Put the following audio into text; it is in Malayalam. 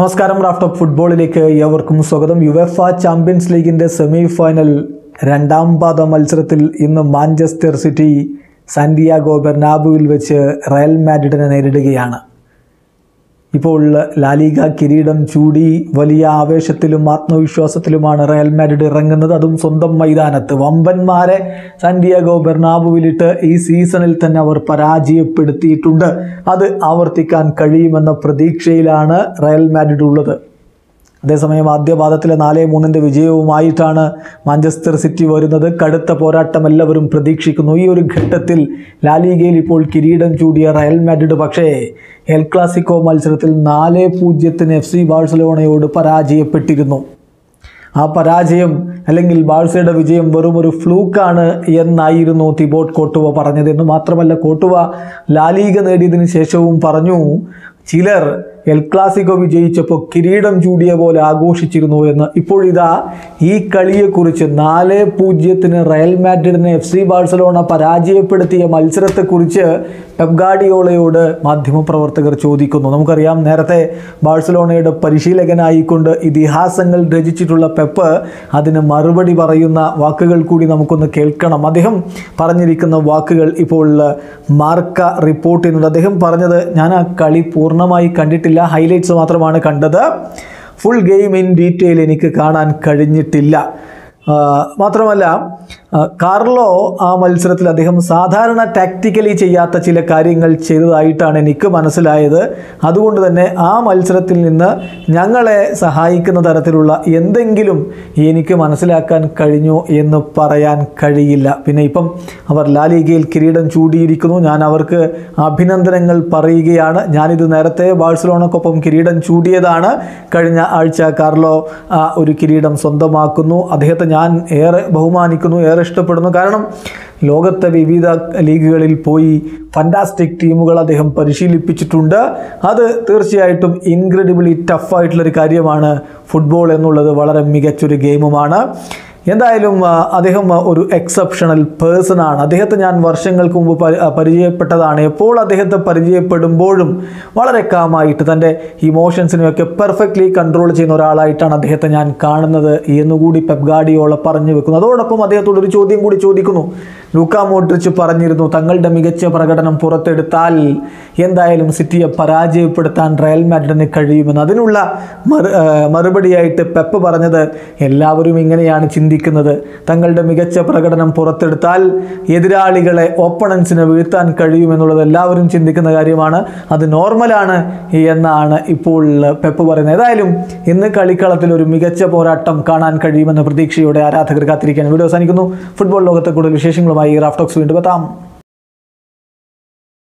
നമസ്കാരം റാഫ്റ്റ് ഓഫ് ഫുട്ബോളിലേക്ക് ഏവർക്കും സ്വാഗതം. യുവെഫ ചാമ്പ്യൻസ് ലീഗിന്റെ സെമി ഫൈനൽ രണ്ടാം പാദ മത്സരത്തിൽ ഇന്ന് മാഞ്ചസ്റ്റർ സിറ്റി സാന്റിയാഗോ ബെർനാബുവിൽ വെച്ച് റയൽ മാഡ്രിഡിനെ നേരിടുകയാണ്. ഇപ്പോൾ ലാലിഗ കിരീടം ചൂടി വലിയ ആവേശത്തിലും ആത്മവിശ്വാസത്തിലുമാണ് റയൽ മാഡ്രിഡ് ഇറങ്ങുന്നത്. അതും സ്വന്തം മൈതാനത്ത്. വമ്പന്മാരെ സാന്റിയാഗോ ബെർണാബുവിലിട്ട് ഈ സീസണിൽ തന്നെ അവർ പരാജയപ്പെടുത്തിയിട്ടുണ്ട്. അത് ആവർത്തിക്കാൻ കഴിയുമെന്ന പ്രതീക്ഷയിലാണ് റയൽ മാഡ്രിഡ് ഉള്ളത്. അതേസമയം ആദ്യ പാദത്തിലെ നാല് മൂന്നിന്റെ വിജയവുമായിട്ടാണ് മാഞ്ചസ്റ്റർ സിറ്റി വരുന്നത്. കടുത്ത പോരാട്ടം എല്ലാവരും പ്രതീക്ഷിക്കുന്നു. ഈ ഒരു ഘട്ടത്തിൽ ലാലിഗയിൽ ഇപ്പോൾ കിരീടം ചൂടിയ റയൽ മാഡ്രിഡ് പക്ഷേ എൽ ക്ലാസിക്കോ മത്സരത്തിൽ നാല് പൂജ്യത്തിന് എഫ് സി ബാഴ്സലോണയോട് പരാജയപ്പെട്ടിരുന്നു. ആ പരാജയം അല്ലെങ്കിൽ ബാഴ്സയുടെ വിജയം വെറും ഒരു ഫ്ലൂക്കാണ് എന്നായിരുന്നു തിബോട്ട് കോട്ടുവ പറഞ്ഞത്. എന്ന് മാത്രമല്ല കോട്ടുവ ലാലീഗ നേടിയതിനു ശേഷവും പറഞ്ഞു ചിലർ എൽ ക്ലാസിക്കോ വിജയിച്ചപ്പോൾ കിരീടം ചൂടിയ പോലെ ആഘോഷിച്ചിരുന്നു എന്ന് ഇപ്പോഴിതാ ഈ കളിയെക്കുറിച്ച് നാല് പൂജ്യത്തിന് റയൽ മാഡ്രിഡിനെ എഫ് സി ബാഴ്സലോണ പരാജയപ്പെടുത്തിയ മത്സരത്തെക്കുറിച്ച് പെപ്ഗാഡിയോളയോട് മാധ്യമപ്രവർത്തകർ ചോദിക്കുന്നു. നമുക്കറിയാം നേരത്തെ ബാഴ്സലോണയുടെ പരിശീലകനായിക്കൊണ്ട് ഇതിഹാസങ്ങൾ രചിച്ചിട്ടുള്ള പെപ്പ് അതിന് മറുപടി പറയുന്ന വാക്കുകൾ കൂടി നമുക്കൊന്ന് കേൾക്കണം. അദ്ദേഹം പറഞ്ഞിരിക്കുന്ന വാക്കുകൾ ഇപ്പോൾ മാർക്ക റിപ്പോർട്ട് ചെയ്യുന്നുണ്ട് അദ്ദേഹം പറഞ്ഞത് ഞാൻ ആ കളി പൂർണമായി കണ്ടിട്ടില്ല. ഹൈലൈറ്റ്സ് മാത്രമാണ് കണ്ടത്. ഫുൾ ഗെയിം ഇൻ ഡീറ്റെയിൽ എനിക്ക് കാണാൻ കഴിഞ്ഞിട്ടില്ല. മാത്രമല്ല കാർലോ ആ മത്സരത്തിൽ അദ്ദേഹം സാധാരണ ടാക്റ്റിക്കലി ചെയ്യാത്ത ചില കാര്യങ്ങൾ ചെയ്തതായിട്ടാണ് എനിക്ക് മനസ്സിലായത്. അതുകൊണ്ട് തന്നെ ആ മത്സരത്തിൽ നിന്ന് ഞങ്ങളെ സഹായിക്കുന്ന തരത്തിലുള്ള എന്തെങ്കിലും എനിക്ക് മനസ്സിലാക്കാൻ കഴിഞ്ഞു എന്ന് പറയാൻ കഴിയില്ല. പിന്നെ ഇപ്പം അവർ ലാലിഗയിൽ കിരീടം ചൂടിയിരിക്കുന്നു. ഞാൻ അവർക്ക് അഭിനന്ദനങ്ങൾ പറയുകയാണ്. ഞാനിത് നേരത്തെ ബാഴ്സലോണക്കൊപ്പം കിരീടം ചൂടിയതാണ്. കഴിഞ്ഞ ആഴ്ച കാർലോ ഒരു കിരീടം സ്വന്തമാക്കുന്നു. അദ്ദേഹത്തെ ഞാൻ ഏറെ ബഹുമാനിക്കുന്നു ഏറെ ഇഷ്ടപ്പെടുന്നു. കാരണം ലോകത്തെ വിവിധ ലീഗുകളിൽ പോയി ഫന്റാസ്റ്റിക് ടീമുകൾ അദ്ദേഹം പരിശീലിപ്പിച്ചിട്ടുണ്ട്. അത് തീർച്ചയായിട്ടും ഇൻക്രെഡിബിളി ടഫായിട്ടുള്ളൊരു കാര്യമാണ്. ഫുട്ബോൾ എന്നുള്ളത് വളരെ മികച്ചൊരു ഗെയിമുമാണ് എന്തായാലും അദ്ദേഹം ഒരു എക്സെപ്ഷണൽ പേഴ്സൺ ആണ്. അദ്ദേഹത്തെ ഞാൻ വർഷങ്ങൾക്ക് മുമ്പ് പരിചയപ്പെട്ടതാണ്. എപ്പോൾ അദ്ദേഹത്തെ പരിചയപ്പെടുമ്പോഴും വളരെ കാമായിട്ട് തന്റെ ഇമോഷൻസിനെയൊക്കെ പെർഫെക്റ്റ്ലി കൺട്രോൾ ചെയ്യുന്ന ഒരാളായിട്ടാണ് അദ്ദേഹത്തെ ഞാൻ കാണുന്നത് എന്നുകൂടി പെപ്ഗാഡിയോള പറഞ്ഞു വെക്കുന്നു. അതോടൊപ്പം അദ്ദേഹത്തോട് ഒരു ചോദ്യം കൂടി ചോദിക്കുന്നു. ലൂക്ക മോട്രിച്ച് പറഞ്ഞിരുന്നു തങ്ങളുടെ മികച്ച പ്രകടനം പുറത്തെടുത്താൽ എന്തായാലും സിറ്റിയെ പരാജയപ്പെടുത്താൻ റയൽ മാഡ്രിഡിന് കഴിയുമെന്ന്. അതിനുള്ള മറുപടിയായിട്ട് പെപ്പ് പറഞ്ഞത് എല്ലാവരും ഇങ്ങനെയാണ് ചിന്തിക്കുന്നത്. തങ്ങളുടെ മികച്ച പ്രകടനം പുറത്തെടുത്താൽ എതിരാളികളെ ഓപ്പണൻസിനെ വീഴ്ത്താൻ കഴിയുമെന്നുള്ളത് എല്ലാവരും ചിന്തിക്കുന്ന കാര്യമാണ്. അത് നോർമലാണ് എന്നാണ് ഇപ്പോൾ പെപ്പ് പറയുന്നത്. ഏതായാലും ഇന്ന് കളിക്കളത്തിൽ ഒരു മികച്ച പോരാട്ടം കാണാൻ കഴിയുമെന്ന പ്രതീക്ഷയോടെ ആരാധകർ കാത്തിരിക്കാൻ വീഡിയോ അവസാനിക്കുന്നു. ഫുട്ബോൾ ലോകത്തെ കൂടുതൽ വിശേഷങ്ങളുമായി റാഫ്റ്റോക്സ് വീണ്ടും എത്താം.